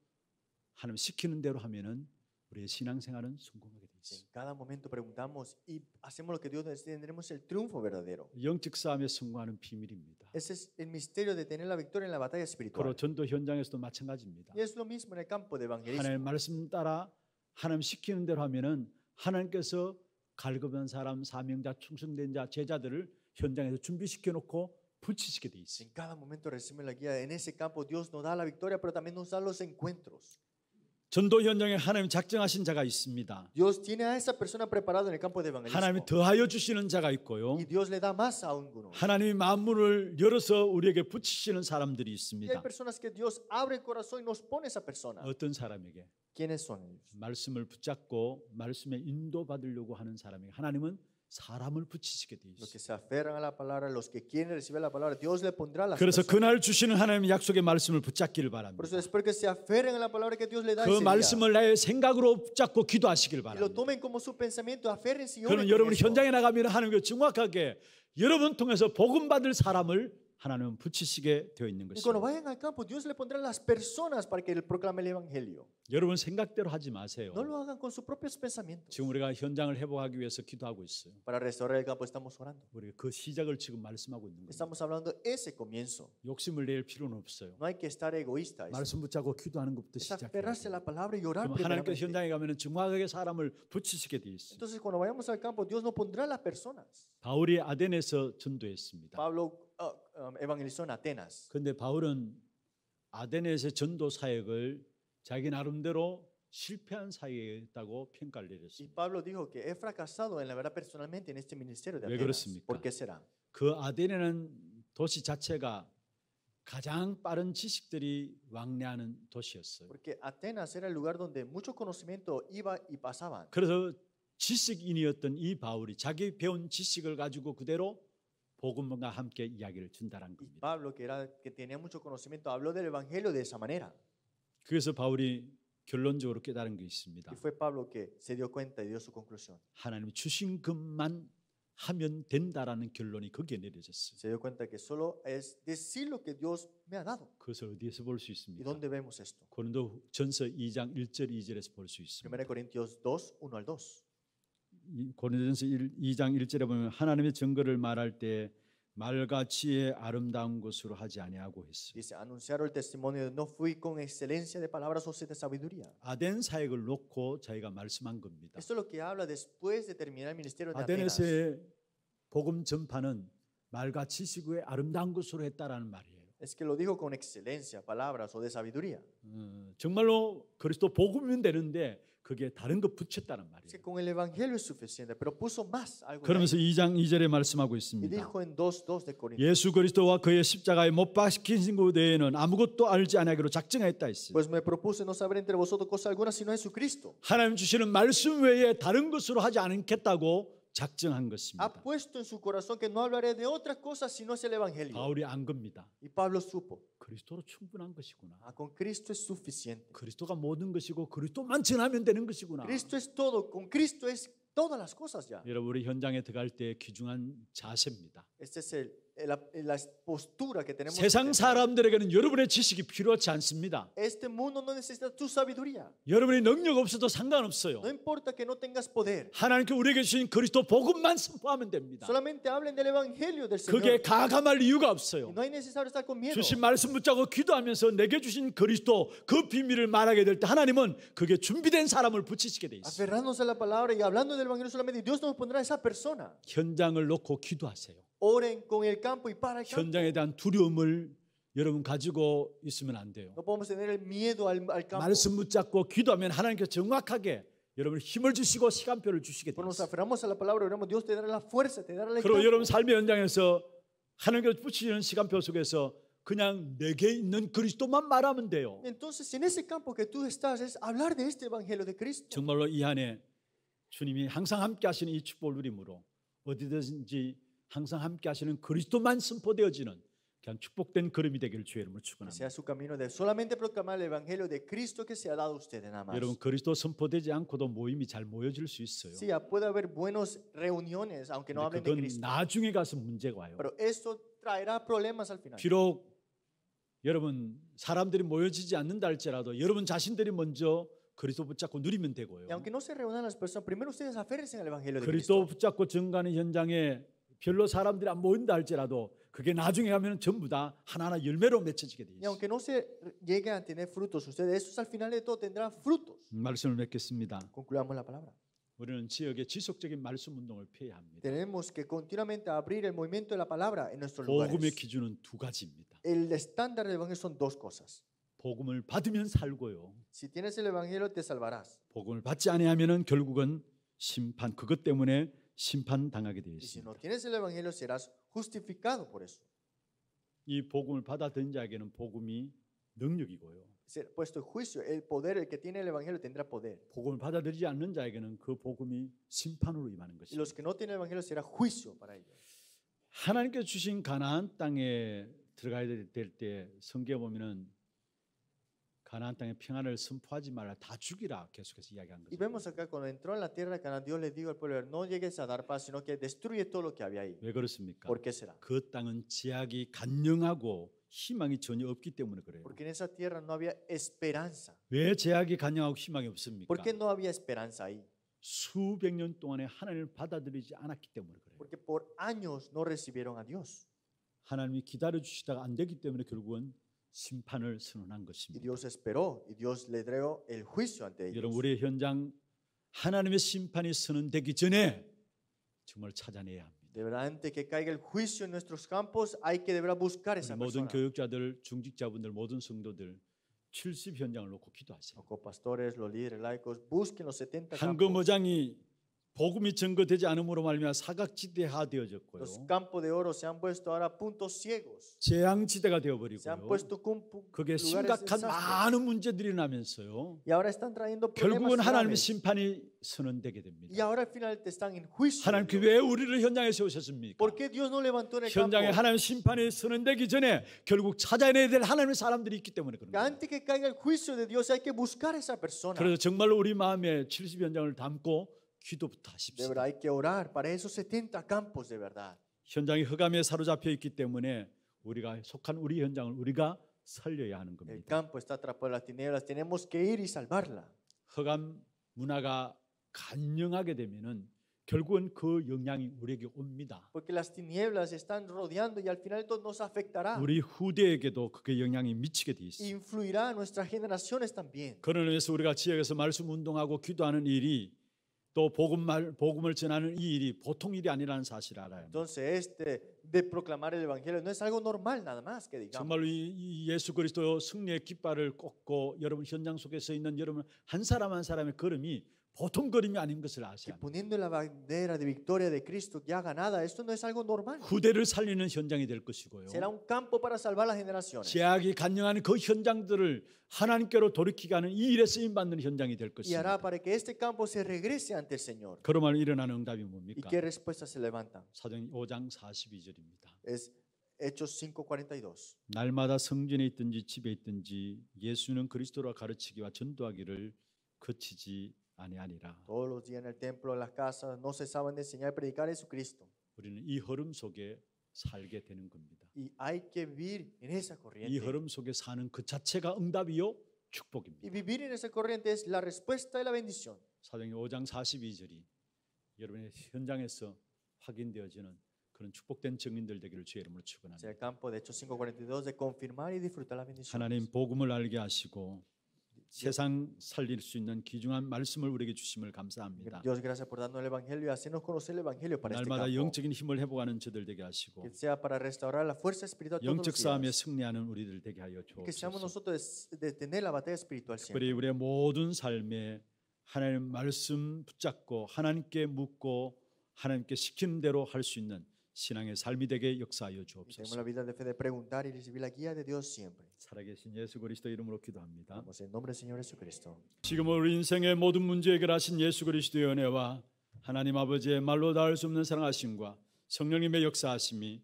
하나님 시키는 대로 하면은 우리의 신앙생활은 성공하게 돼 Si 있어요. en cada momento preguntamos y hacemos lo que Dios nos dice, tendremos el triunfo verdadero. 영적 싸움에 성공하는 비밀입니다. Ese es el misterio de tener la victoria en la batalla 바로 espiritual. 전도 현장에서도 마찬가지입니다. Y es lo mismo en el campo de evangelismo. 하나님 말씀 따라 하나님 시키는 대로 하면은 하나님께서 갈급한 사람, 사명자, 충성된 자, 제자들을 현장에서 준비시켜 놓고 붙이시게 돼 Si 있어요. en cada momento recibimos la guía, en ese campo Dios nos da la victoria, pero también nos da los encuentros. 전도 현장에 하나님 작정하신 자가 있습니다. Dios tiene a esa persona preparado en el campo de 하나님이 evangelismo. 더하여 주시는 자가 있고요. Y Dios le da más a uno. 하나님이 만문을 열어서 우리에게 붙이시는 사람들이 Y hay 있습니다. personas que Dios abre el corazón y nos pone esa persona. 어떤 사람에게 ¿Quiénes son ellos? 말씀을 붙잡고 말씀에 인도받으려고 하는 사람에게 하나님은 사람을 붙이시게 돼 Los que 있어요. se aferran a la palabra, los que quieren recibir la palabra, Dios le pondrá las 그래서. 그날 주시는 하나님의 약속의 말씀을 붙잡기를 바랍니다. eso espero que se aferren a la palabra que Dios le da 그. 말씀을 나의 생각으로 붙잡고 기도하시길 바랍니다. tomen como su pensamiento, aférrense y 그러면 여러분이. 현장에 나가면 하나님께 정확하게 여러분 통해서 복음 받을 사람을 하나님은 붙이시게 되어 있는 것입니다. vayan al campo, Dios le pondrá las personas para que él proclame el evangelio. 여러분 생각대로 하지 마세요. No lo hagan con sus propios pensamientos. 지금 우리가 현장을 회복하기 위해서 기도하고 있어요. Para restaurar el campo estamos orando. 우리가 그 시작을 지금 말씀하고 있는 거예요. Estamos hablando ese comienzo. 욕심을 낼 필요는 없어요. No hay que estar egoísta. 말씀 붙잡고 기도하는 것부터 시작해요. aferrarse a la palabra y orar 그럼 하나님께서 primeramente. 현장에 가면 정확하게 사람을 붙이시게 돼 있어요. Entonces, cuando vayamos al campo, Dios pondrá las personas. 바울이 아덴에서 전도했습니다. Pablo ah, um, evangelizó en Atenas. 그런데 바울은 아덴에서 전도 사역을 자기 나름대로 실패한 사역이었다고 평가를 내렸습니다. Pablo dijo que he fracasado en la verdad personalmente en este ministerio de ¿왜. 그렇습니까? ¿Por qué será? 그 아덴에는 도시 자체가 가장 빠른 지식들이 왕래하는 도시였어요. Porque Atenas era el lugar donde mucho conocimiento iba y pasaban. 그래서 지식인이었던 이 바울이 자기 배운 지식을 가지고 그대로 복음과 함께 이야기를 준다는 Y 겁니다. Pablo, que, era, que tenía mucho conocimiento, habló del evangelio de esa manera. 그래서 바울이 결론적으로 깨달은 게 있습니다. Y fue Pablo que se dio cuenta y dio su conclusión. 하나님이 주신 것만 하면 된다라는 결론이 거기에 내려졌어요. Se dio cuenta que solo es decir lo que Dios me ha dado. 그것을 어디에서 볼수 ¿Y 있습니까? dónde vemos esto? 고린도 전서 2장 1절 2절에서 볼 수 있습니다. 1 Corintios 2, 1 al 2. 이 고린도전서 2장 1절에 보면 하나님의 증거를 말할 때 말과 지혜의 아름다운 것으로 하지 아니하고 했어요. Dice, anunciaron el testimonio, no fui con excelencia de palabras o de sabiduría. 아덴 사역을 놓고 저희가 말씀한 겁니다. Esto es lo que habla después de terminar el ministerio de Atenas. 아덴에서의 복음 전파는 말과 지식의 아름다운 것으로 했다라는 말이에요. Es que lo dijo con excelencia, palabras o de sabiduría. 어, 정말로 그리스도 복음이면 되는데 그게 다른 것 붙였다는 말이에요. que con el evangelio es suficiente, pero puso más algo. de ahí. 그러면서 2장 2절에 말씀하고 있습니다. dijo en 2, 2 de Corintios. 예수 그리스도와 그의 십자가에 못 박히신 것 외에는 아무것도 알지 아니하기로 작정했다 했어요. Pues me propuse no saber entre vosotros cosa alguna sino Jesucristo. 하나님 주시는 말씀 외에 다른 것으로 하지 않겠다고 작정한 Ha 것입니다. puesto en su corazón que no hablaré de otra cosa sino es el evangelio. 바울이 안 겁니다. Y Pablo supo, 그리스도로 충분한 것이구나. ah, con Cristo es suficiente. 그리스도가 모든 것이고 그리스도만 전하면 되는 것이구나. Cristo es todo, con Cristo es todas las cosas ya. 여러분 우리 현장에 들어갈 때 귀중한 자세입니다. Esta es el, la, la postura que tenemos. 세상. 사람들에게는 여러분의 지식이 필요하지 않습니다. Este mundo no necesita tu sabiduría. 여러분의 능력 없어도 상관없어요. No importa que no tengas poder. 하나님께 우리에게 주신 그리스도 복음만 선포하면 됩니다. Solamente hablen del evangelio del Señor. 그게 가감할 이유가 없어요. no necesario estar con miedo. 주신 말씀 붙잡고 기도하면서 내게 주신 그리스도 그 비밀을 말하게 될 때 하나님은 그게 준비된 사람을 붙이시게 돼 있어요. Aferrándose a la palabra y hablando del evangelio solamente, Dios nos pondrá a esa persona. 현장을 놓고 기도하세요. 현장에 대한 두려움을 여러분 가지고 있으면 안 돼요. 말씀 붙잡고 기도하면 하나님께서 정확하게 여러분 힘을 주시고 시간표를 주시게 el 그리고. 여러분 삶의 현장에서 하나님께서 붙이시는 시간표 속에서 그냥 내게 있는 그리스도만 말하면 돼요. 정말로 이 안에 주님이 항상 함께 하시는 이 축복을 누림으로 어디든지 항상 함께 하시는 그리스도만 선포되어지는 그냥 축복된 걸음이 되기를 주의 이름으로 축원합니다. 여러분 그리스도 선포되지 않고도 모임이 잘 모여질 수 있어요. Sí, puede haber buenas reuniones, aunque no hablen de 그건 Cristo. 나중에 가서 문제가 와요. Pero esto traerá problemas al final. 비록 여러분 사람들이 모여지지 않는다 할지라도 여러분 자신들이 먼저 그리스도 붙잡고 누리면 되고요. Y aunque no se reúnan las personas, primero ustedes aférrense al evangelio de 그리스도. 붙잡고 증가하는 현장에 별로 사람들이 안 모인다 할지라도 그게 나중에 가면 전부 다 하나하나 열매로 맺혀지게 돼 있어요. aunque no se llegue a tener frutos, ustedes estos al final de todo tendrán frutos. 말씀을 맺겠습니다. Concluyamos la palabra. 우리는 지역에 지속적인 말씀 운동을 펴야 합니다. Tenemos que continuamente abrir el movimiento de la palabra en nuestros 복음의 lugares. 기준은 두 가지입니다. El estándar del evangelio son dos cosas. 복음을 받으면 살고요. Si tienes el evangelio, te salvarás. 복음을 받지 아니하면은 결국은 심판 그것 때문에 심판 당하게 되어 있습니다. tienes el evangelio, serás justificado por eso. 이 복음을 받아들인 자에게는 복음이 능력이고요. Ser puesto en juicio. El poder, el que tiene el evangelio tendrá poder. 복음을 받아들이지 않는 자에게는 그 복음이 심판으로 임하는 것입니다. los que no tienen el evangelio será juicio para ellos. 하나님께 주신 가나안 땅에 들어가야 될 때 성경에 보면은 가나안 땅에 평안을 선포하지 말라 다 죽이라 계속해서 이야기한 Y 거죠. vemos acá, cuando entró en la tierra de Canaán, Dios le dijo al pueblo, no llegues a dar paz, sino que destruye todo lo que había ahí. 왜 그렇습니까? ¿Por qué será? 그 땅은 제약이 간영하고 희망이 전혀 없기 때문에 그래요. Porque en esa tierra no había esperanza. 왜 제약이 간영하고 희망이 없습니까? ¿Por qué no había esperanza ahí? 수백 년 동안에 하나님을 받아들이지 않았기 때문에 그래요. Porque por años no recibieron a Dios. 하나님이 기다려 주시다가 안 되기 때문에 결국은 심판을 선언한 것입니다. Dios esperó y Dios le entregó el juicio ante ellos. 여러분 우리의 현장 하나님의 심판이 선언되기 전에 정말 찾아내야 합니다. De verdad, antes que caiga el juicio en nuestros campos, hay que de verdad buscar 우리 esa 모든. 교육자들, 중직자분들, 모든 성도들 70 현장을 놓고 기도하세요. Los copastores, los líderes laicos, busquen los 70 한금. 어장이 복음이 증거되지 않음으로 말미암아 사각지대화 되어졌고요. Los campos de oro se han puesto ahora puntos ciegos. 재앙지대가 Se han 되어버리고요. puesto 그게 심각한. 많은 문제들이 나면서요. Y ahora están trayendo 결국은 하나님의. 심판이 선언되게 Y 됩니다. ahora al final te están en juicio. 하나님. 왜 우리를 현장에 세우셨습니까? ¿Por qué Dios no levantó en el campo? 현장에 하나님 심판이 선언되기 전에 결국 찾아내야 될 하나님의 사람들이 있기 때문에 그런 거예요. antes que caiga el juicio de Dios hay que buscar esa persona. 그래서 정말로 우리 마음에 70 현장을 담고 기도부터 하십시오. verdad hay que orar para esos 70 campos de verdad. 현장이 흑암에 사로잡혀 있기 때문에 우리가 속한 우리 현장을 우리가 살려야 하는 겁니다. campo está atrapado en las tinieblas. Tenemos que ir y salvarla. 흑암 문화가 간영하게 되면은 결국은 그 영향이 우리에게 옵니다. Porque las tinieblas están rodeando y al final esto nos afectará. 우리 후대에게도 그게 영향이 미치게 돼 있어요. Influirá a nuestras generaciones también. 그런 의미에서 우리가 지역에서 말씀 운동하고 기도하는 일이 또 복음 말 복음을 전하는 이 일이 보통 일이 아니라는 사실을 알아요. Entonces este de proclamar el evangelio no es algo normal nada más que digamos. 정말로 이, 이 예수 그리스도 승리의 깃발을 꽂고 여러분 현장 속에 서 있는 여러분 한 사람 한 사람의 걸음이 보통 걸음이 아닌 것을 아셔야 Que 합니다. poniendo la bandera de victoria de Cristo que haga nada, esto no es algo normal. 후대를 살리는 현장이 될 것이고요. Será un campo para salvar las generaciones. 제약이 간영하는 그 현장들을 하나님께로 돌이키게 하는 이 일에 쓰임 받는 현장이 될 것입니다. para que este campo se regrese ante el Señor. 그러면 일어나는 응답이 ¿Y 뭡니까? qué se? 사도행 5장 42절입니다. Es Hechos 5:42. 날마다 성전에 있든지 집에 있든지 예수는 그리스도라 가르치기와 전도하기를 그치지 아니하니라. Todos los días en el templo, en las casas, no cesaban de enseñar y predicar a Jesucristo. 우리는 이 흐름 속에 살게 되는 겁니다. Y hay que vivir en esa 이 corriente. 흐름 속에 사는 그 자체가 응답이요 축복입니다. Y vivir en esa corriente es la respuesta y la bendición. 사도행 5장 42절이 여러분의 현장에서 확인되어지는 그런 축복된 증인들 되기를 주의 이름으로 축원합니다. el campo de Hechos 5:42 de confirmar y disfrutar la bendición. 하나님 복음을 알게 하시고 세상 살릴 수 있는 귀중한 말씀을 우리에게 주심을 감사합니다. Dios, gracias por darnos el evangelio y hacernos conocer el evangelio para este 날마다. 영적인 힘을 회복하는 저들 되게 하시고 Que sea para restaurar la fuerza espiritual 영적 싸움에. 승리하는 우리들 되게 하여 Que seamos 주옵소서. nosotros de tener la batalla espiritual siempre. 특별히 우리의 모든 삶에 하나님 말씀 붙잡고 하나님께 묻고 하나님께 시키는 대로 할 수 있는 신앙의 삶이 되게 역사하여 주옵소서. la vida de fe de preguntar y recibir la guía de Dios siempre. 살아계신 예수 그리스도 이름으로 기도합니다. Vamos en nombre del Señor Jesucristo. 지금 우리 인생의 모든 문제 해결하신 예수 그리스도의 은혜와 하나님 아버지의 말로 닿을 수 없는 사랑하심과 성령님의 역사하심이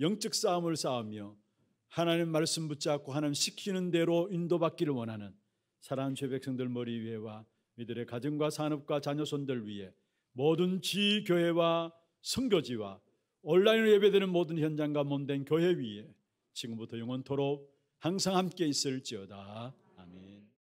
영적 싸움을 싸우며 하나님 말씀 붙잡고 하나님 시키는 대로 인도받기를 원하는 사랑하는 죄 백성들 머리 위에와 이들의 가정과 산업과 자녀손들 위에 모든 지교회와 선교지와 온라인으로 예배되는 모든 현장과 몸된 교회 위에 지금부터 영원토록 항상 함께 있을지어다.